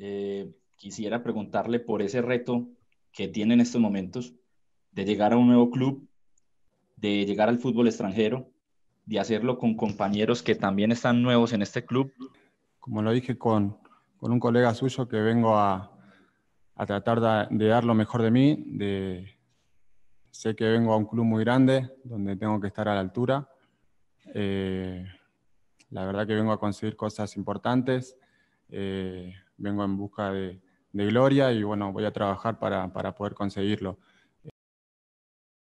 eh, quisiera preguntarle por ese reto que tiene en estos momentos de llegar a un nuevo club, de llegar al fútbol extranjero, de hacerlo con compañeros que también están nuevos en este club. Como lo dije con, con un colega suyo que vengo a, a tratar de, dar lo mejor de mí, de, sé que vengo a un club muy grande donde tengo que estar a la altura. Eh, la verdad que vengo a conseguir cosas importantes, eh, vengo en busca de, gloria y bueno, voy a trabajar para, para poder conseguirlo.